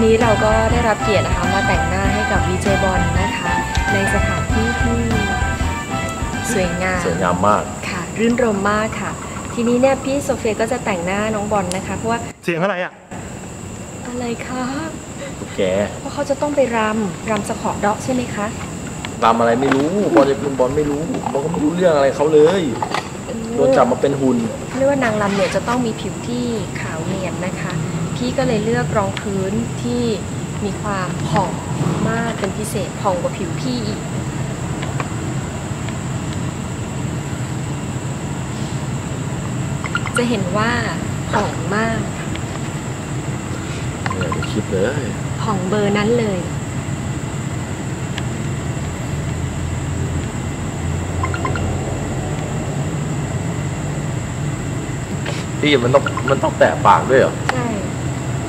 วันนี้เราก็ได้รับเกียรตินะคะมาแต่งหน้าให้กับวีเจบอลนะคะ ในสถานที่ที่สวยงามสวยงามมากค่ะ รื่นรมมากค่ะ ทีนี้เนี่ยพี่โซเฟียก็จะแต่งหน้าน้องบอลนะคะเพราะว่าเสียงอะไรอะอะไรคะตุ๊กแกเพราะเขาจะต้องไปรำรำสะขอเดาะใช่ไหมคะรำอะไรไม่รู้บอลจะคุณบอลไม่รู้บอลก็ไม่รู้เรื่องอะไรเขาเลยโดนจับมาเป็นหุ่นเรียกว่านางรำเนี่ยจะต้องมีผิวที่ขาวเนียนนะคะ พี่ก็เลยเลือกรองพื้นที่มีความผ่องมากเป็นพิเศษผ่องกว่าผิวพี่อีก จะเห็นว่าผ่องมากไม่อยากจะคิดเลยผ่องเบอร์นั้นเลย พี่มันต้องมันต้องแตะปากด้วยเหรอ ใช่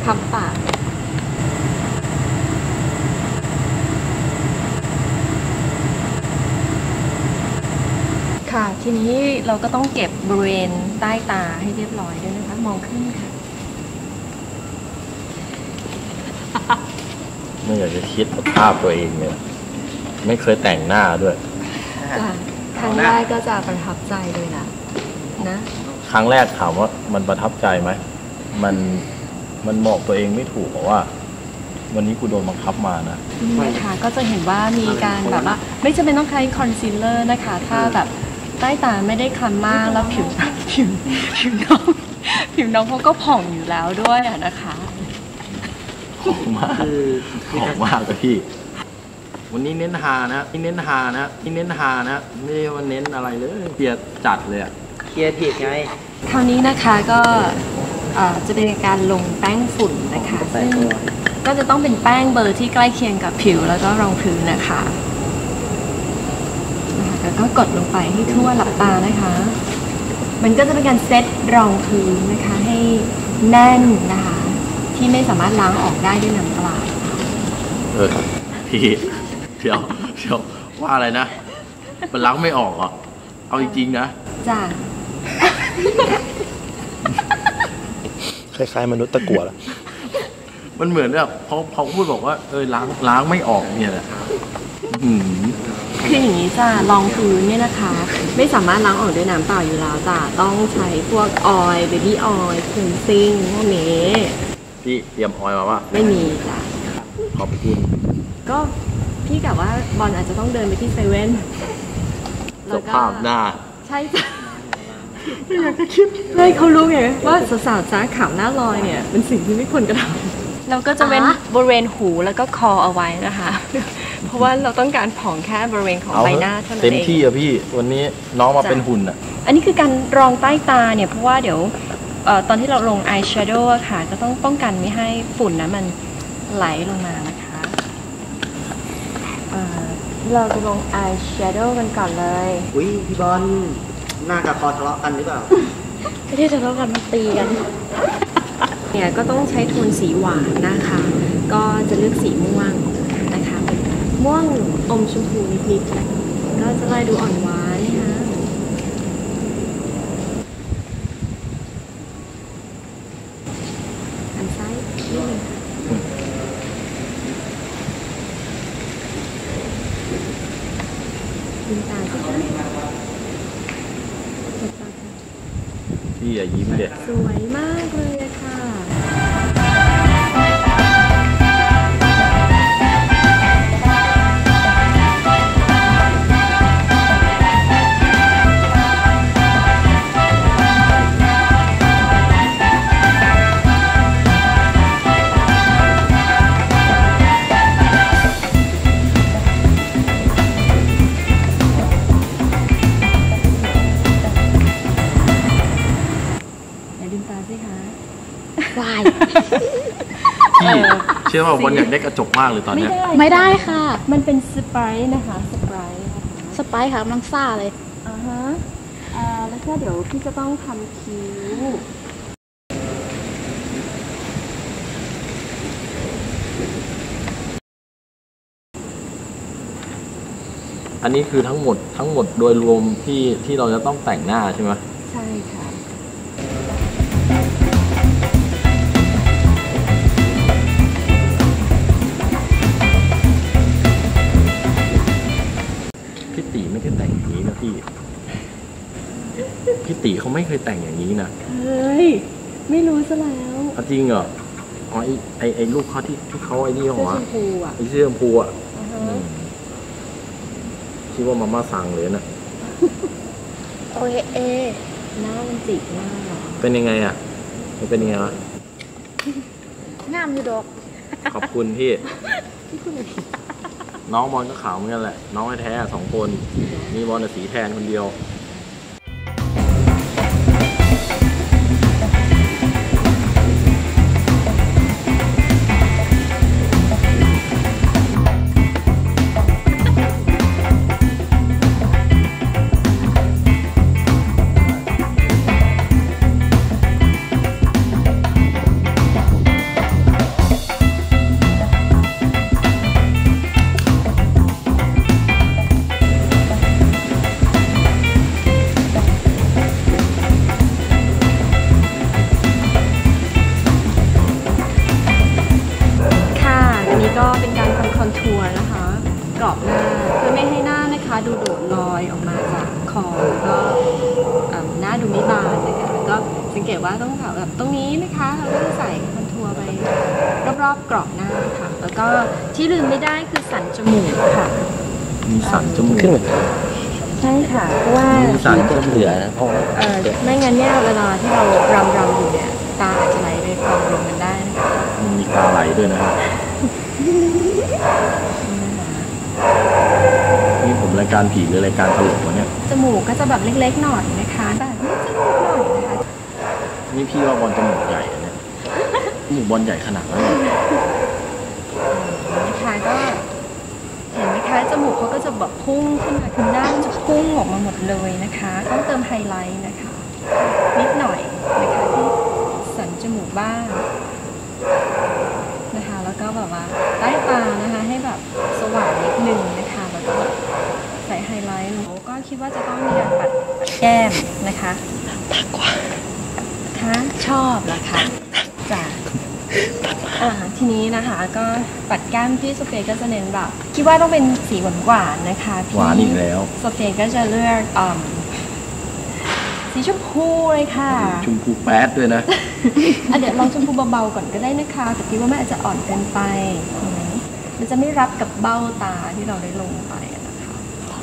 ทำปากค่ะ ทีนี้เราก็ต้องเก็บบริเวณใต้ตาให้เรียบร้อยด้วยนะคะ มองขึ้นค่ะ ไม่อยากจะคิดภาพตัวเองเลยไม่เคยแต่งหน้าด้วย จ้ะครั้งแรกก็จะประทับใจเลยนะนะ ครั้งแรกถามว่ามันประทับใจไหม มัน มันบอกตัวเองไม่ถูกเพราะว่า วันนี้กูโดนบังคับมานะนี่นะคะก็จะเห็นว่ามีการแบบว่า ไม่จำเป็นต้องใช้คอนซีลเลอร์นะคะ ถ้าแบบใต้ตาไม่ได้คล้ำมากแล้วผิวผิวผิวน้องผิวน้องเขาก็ผ่องอยู่แล้วด้วยอะนะคะของมากคือของมากเลยพี่ วันนี้เน้นฮานะนี่เน้นฮานะนี่เน้นฮานะไม่ได้ว่าเน้นอะไรเลยเปียจัดเลยอะเคลียร์ผิดไงคราวนี้นะคะก็เอ่อ จะเป็นการลงแป้งฝุ่นนะคะแป้งซึ่งตัวก็จะต้องเป็นแป้งเบอร์ที่ใกล้เคียงกับผิวแล้วก็รองพื้นนะคะนะคะแล้วก็กดลงไปให้ทั่วหลับตานะคะ มันก็จะเป็นการเซตรองพื้นนะคะให้แน่นนะคะ ที่ไม่สามารถล้างออกได้ด้วยน้ำเปล่าเออพี่เดี๋ยวเดี๋ยวว่าอะไรนะ มันล้างไม่ออกอะเอาจริงๆนะจ้ะ คล้ายๆมนุษย์ตะกั่วแล้วมันเหมือนแบบเขาเขาพูดบอกว่าเออล้างล้างไม่ออกเนี่ยแหละอื้อหือคืออย่างนี้จ้ะรองพื้นเนี่ยนะคะ ไม่สามารถล้างออกด้วยน้ำเปล่าอยู่แล้วจ้ะต้องใช้พวก oil baby oil cleansing พวกนี้พี่เตรียมออยล์มาว่าไม่มีจ้ะขอบคุณก็พี่กะว่าบอลอาจจะต้องเดินไปที่เซเว่นสภาพหน้าใช่จ้ะ ไม่อยากจะคิดเพื่อให้เขารู้ไงว่าสาวๆจ้าขาวหน้าลอยเนี่ยเป็นสิ่งที่ไม่ควรกระทำเราก็จะเว้นบริเวณหูแล้วก็คอเอาไว้นะคะ เพราะว่าเราต้องการผ่องแค่บริเวณของเอาใบหน้าเท่านั้นเต็มเองที่อะพี่วันนี้น้องมาเป็นหุ่นอะอันนี้คือการรองใต้ตาเนี่ยเพราะว่าเดี๋ยวเออตอนที่เราลงอายแชโดว์ค่ะก็ต้องป้องกันไม่ให้ฝุ่นนะมันไหลลงมานะคะเอ่อเราจะลงอายแชโดว์กันก่อนเลยอุ้ยพี่บอล หน้ากับคอทะเลาะกันหรือเปล่าไม่ได้ทะเลาะกันมาตีกัน เนี่ยก็ต้องใช้โทนสีหวานนะคะ ก็จะเลือกสีม่วงนะคะเป็นม่วงอมชมพูนิดๆก็จะไล่ดูอ่อนหวานนะคะอันซ้ายนิดนึงค่ะลืมตาสิคะลืมตาค่ะ พี่อย่ายิ้มเด็ดสวยมาก เชื่อว่าวันอยากได้กระจกมากเลยตอนไม่เนี้ย ได้ไม่ได้ค่ะมันเป็นสไปร์นะคะสไปร์นะคะสไปซ์ค่ะกำลังซ่าเลย อ่าฮะอ่าแล้วก็เดี๋ยวพี่จะต้องทำคิ้วอันนี้คือทั้งหมดทั้งหมดโดยรวมที่ที่เราจะต้องแต่งหน้าใช่ไหมใช่ค่ะ เขาไม่เคยแต่งอย่างนี้นะเฮ้ยไม่รู้ซะแล้วเอาจริงเหรออ๋อไอไอไอลูกเขาที่ที่เขาไอ้นี่เหรเสื้ออชมพูอะไอเสื้อชมพูอะอ่าฮะอืมคิดว่ามาม่าสั่งเลยนะโอเอหน้ามันจิกมากเหรอเป็นยังไงอะมันเป็นยังไงวะงามอยู่ดอกขอบคุณพี่น้องบอลก็ขาวเหมือนกันแหละ น้องแท้ๆสองคน มีบอลแต่สีแทนคนเดียว ค่ะ แล้วก็ที่ลืมไม่ได้คือสันจมูกค่ะ มีสันจมูกขึ้นเหมือนใช่ค่ะ เพราะว่ามีสันจมูกเหลือนะเพราะว่าเอ่อไม่งั้นเนี่ยเวลาที่เรารำรำอยู่เนี่ยตาอาจจะไหลไปกองรวมกันได้นะคะมีตาไหลด้วยนะครับนี่ผมรายการผีหรือรายการตลกวะเนี่ย จมูกก็จะแบบเล็กๆหน่อยนะคะแบบนี้จมูกหน่อยนะคะ นี่พี่ว่าบอลจมูกใหญ่อะเนี่ยจมูกบอลใหญ่ขนาดนั้นเลย นะคะก็เห็นไหม คะจมูกเขาก็จะแบบพุ่งขึ้นมาคือหน้ามันจะพุ่งออกมาหมดเลยนะคะ ต้องเติมไฮไลท์นะคะ นิดหน่อยนะคะที่สันจมูกบ้างนะคะ แล้วก็แบบว่าใต้ตานะคะ ให้แบบสว่างนิดนึงนะคะ แล้วก็ใส่ไฮไลท์ลงก็คิดว่าจะต้องมีการปัดแก้มนะคะคะชอบเหรอคะจ้ะอ่า ทีนี้นะคะก็ปัดแก้มพี่โซเฟียก็จะเน้นแบบคิดว่าต้องเป็นสีหวานๆนะคะพี่หวานอีกแล้วโซเฟียก็จะเลือกอ่าสีชมพูเลยค่ะ ชมพูแป๊ดด้วยนะอะเดี๋ยวลองชมพูเบาๆก่อนก็ได้นะคะแต่คิดว่ามันอาจจะอ่อนเกินไปอืมมันจะไม่รับกับเบ้าตาที่เราได้ลงไปอะนะคะ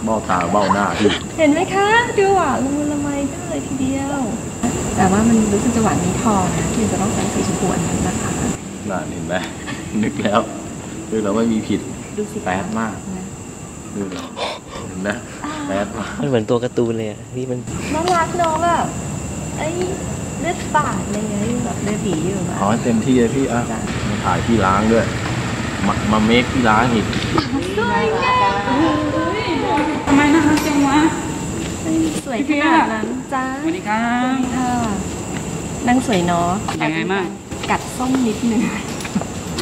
เบ้าตาเบ้าหน้าพี่เห็นไหมคะ ดูหวานละมุนละไมกันเลยทีเดียว แต่ว่ามันรู้สึกจะหวานมีทองนะที่จะต้องใช้สีชมพูอันนั้นนะคะน่าเห็นไหมนึกแล้วนึกแล้วไม่มีผิดดูสิคะแป๊ดมากนะดูเลยเห็นไหมแป๊ดมากมันเหมือนตัวการ์ตูนเลยอะนี่มันน่ารักเนาะแบบไอ้เลือดฝาดอะไรเงี้ยยังแบบเลือดผีอยู่แบบเอาให้เต็มที่เลยพี่อะจ้ะมาถ่ายพี่ล้างด้วยมามาเมคพี่ล้างอีกทำไมน่ารักจังวะ สวยขนาดนั้นจ้าสวัสดีครัสวับสดีค่ะนางสวยเนาะยังไงบ้างกัดส้มนิดนึง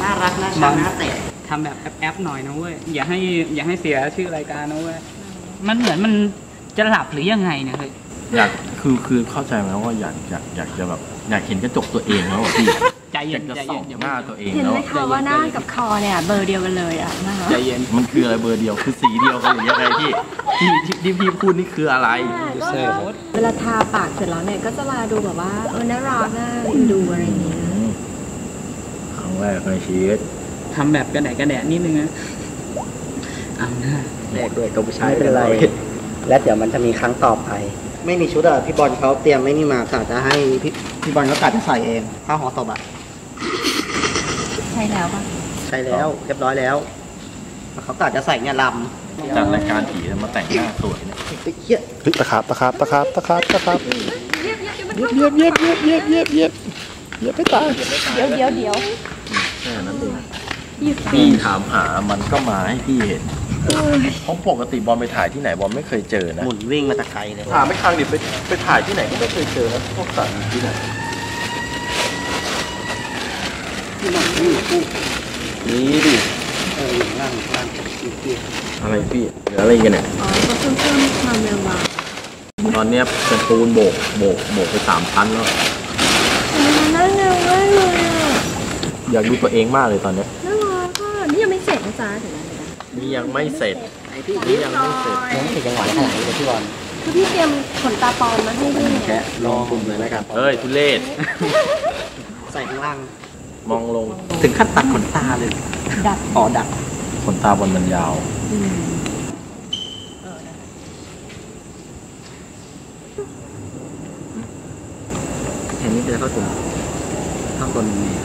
น่ารักน่าชังน่าเตะทำแบบแอปๆหน่อยนะเว้ยอย่าให้อย่าให้เสียชื่อรายการนะเว้ยมันเหมือนมันจะหลับหรือยังไงเนี่ยเฮ้ยอยากคือคือเข้าใจไหมว่าอยากอยากอยากจะแบบอยากเห็นกระจกตัวเองแล้วอะพี่ ใจอเย็ยานกจะใจส่เย็อนงอย่าหน้าเพิ่งตัวเองเห็นแล้วไหมคะว่าหน้ากับคอเนี่ยเบอร์เดียวกันเลยอะนะคะใจเย็นมันคืออะไรเบอร์เดียวคือสีเดียวกันหรือยังไงพี่ที่ที่ที่พี่พูดนี่คืออะไร ก็เวลาทาปากเสร็จแล้วเนี่ยก็จะมาดูแบบว่าเออน่ารักน่าเอ็นดูอะไรอย่างเงี้ยครั้งแรกในชีวิตทำแบบกระแดะกระแดะนิดนึงนะเอาหน้าแรกด้วยก็ผู้ชายเป็นไร และเดี๋ยวมันจะมีครั้งต่อไป ไม่มีชุดอะพี่บอลเขาเตรียมไม่นี่มากะจะให้พี่พี่บอลเขากะจะใส่เองผ้าห่อศพอะใช่ แล้วป่ะใช่แล้วเรียบร้อยแล้วเขากะจะใส่เนี่ยลจากรายการผีแล้วมาแต่งหน้าสวยเนี่ยำไอ้เหี้ยเฮ้ยตะขาบตะขาบตะขาบตะขาบตะขาบเย็บเย็บเย็บเย็บเย็บเย็บเย็บเย็บไม่ตายเดี๋ยวเดี๋ยวเดี๋ยวแค่นั้นเองหยุดพี่ถามหามันก็มาให้พี่เห็นเพราะปกติบอลไปถ่ายที่ไหนบอลไม่เคยเจอนะหมุนวิ่งมาตะไคร้เลยถามไม่ครั้งดิไปไปถ่ายที่ไหนก็ไม่เคยเจอนะพวกสัตว์ที่ไหน นี่ดิเอออยู่ข้างล่างอยู่ข้างล่างอีกทีอะไรพี่เหลืออะไรกันเนี่ยอ๋อเขาเพิ่มเพิ่มความเร็วมาตอนเนี้ยเป็นปูนโบกโบกโบกไปสามชั้นแล้วทำไมมันน่าเร็วมากเลยอะอยากดูตัวเองมากเลยตอนเนี้ยน่ารักอะนี่ยังไม่เสร็จนะจ๊ะเดี๋ยวนะเดี๋ยวนะนี่ยังไม่เสร็จพี่นี่ยังไม่เสร็จยังไม่ถึงจังหวะขนาดนี้เลยพี่บอลคือพี่เตรียมขนตาปลอมมาให้ด้วยแค่เนี่ยลองปุ่มเลยแล้วกันเฮ้ยทุเรศใส่ข้างล่าง มองลง ถึงขั้นตัดขนตาเลย ดัดอ๋อดัดขนตาบนมันยาว อืมเห็นนี่เจอเข้าถึงข้างบนนี้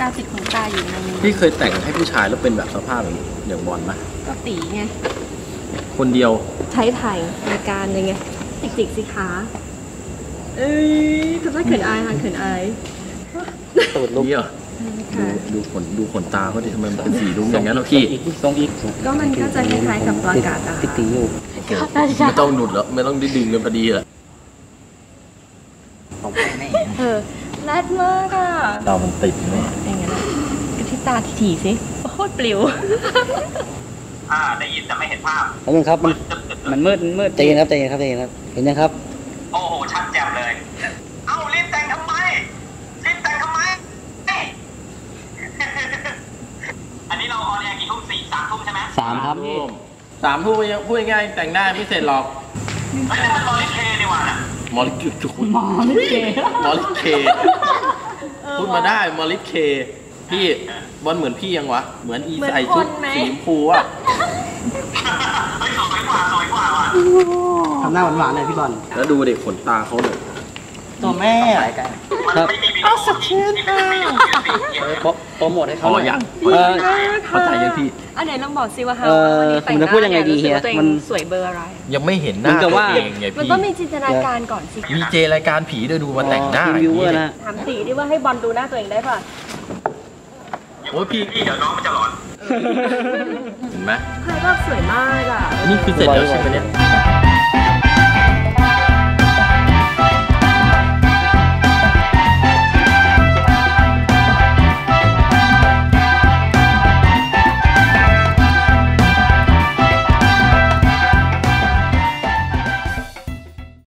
การติดขนตาอยู่ในพี่เคยแต่งให้ผู้ชายแล้วเป็นแบบสภาพอย่างนี้อย่างบอลไหมกระตีไง คนเดียว ใช้ถ่ายรายการยังไงจิกๆสิคะเอ้ยทำให้เขินอายค่ะเขินอาย ตูดลุกนี่เหรอดูค่ะดูขนดูขนตาเขาดิทำไมมันเป็นสีรุ้งอย่างนั้นเหรอพี่อีกทรงอีกก็มันก็จะคล้ายๆกับปลากาศอะติดตีอยู่ไม่ต้องดุดแล้วไม่ต้องได้ดึงกันพอดีแหละผมไม่เออแรดมากอะดาวมันติดไหมอย่างเงี้ยนะกระที่ตาถี่ๆสิโคตรปลิว อ่าได้ยินแต่ไม่เห็นภาพ แล้วนึงครับมันมันมืดมันมืดใจเย็นครับใจเย็นครับใจเย็นครับ เห็นยังครับ โอ้โหชัดแจ่มเลย เอ้ารีบแต่งทำไม รีบแต่งทำไม อันนี้เราออนแอร์กี่ทุ่มสี่สามทุ่มใช่ไหม สามครับทุ่มสามทุ่มยังพูดง่ายๆแต่งหน้าไม่เสร็จหรอกเฮ้ยนี่มันลอริเคนี่หว่าน่ะมอลิจุดจุดมอลิเคมอลิเคพูดมาได้มอลิเคพี่บอลเหมือนพี่ยังวะ เหมือนอีเหมือนใส่ชุดคนไหมสีชมพูอะเฮ้ยสวยกว่าสวยกว่าว่ะทำหน้าหวานๆเลยพี่บอลแล้วดูเด็กขนตาเขาเนี่ย ตัวแม่มันไม่มีวิดีโอที่ที่เป็นวิดีโอที่สีเขียวโปรโปรโมทให้เขาอ๋หอน่อยยังเออเข้าใจยังพี่อันไหนลองบอกสิว่าฮะเอ่อวันนี้แต่งหผมจะน้าพูดยังไงดีนี่รู้สึกว่าตัวเองมันสวยเบอร์อะไร ยังไม่เห็นหเหมืน้าอนกับตัวว่าเองไงมันพี่ต้องมีจินตนาการก่อนสิมีเจรายการผีด้วยดูมาแต่งหน้าทีมวิวเวอร์นะถามสีดิว่าให้บอลดูหน้าตัวเองได้ป่ะโอ้ยพี่พี่เดี๋ยวน้องมันจะหลอนเห็นไหมเฮ้ยแบบสวยมากอะนี่คือเสร็จแล้วใช่ไหมเนี่ย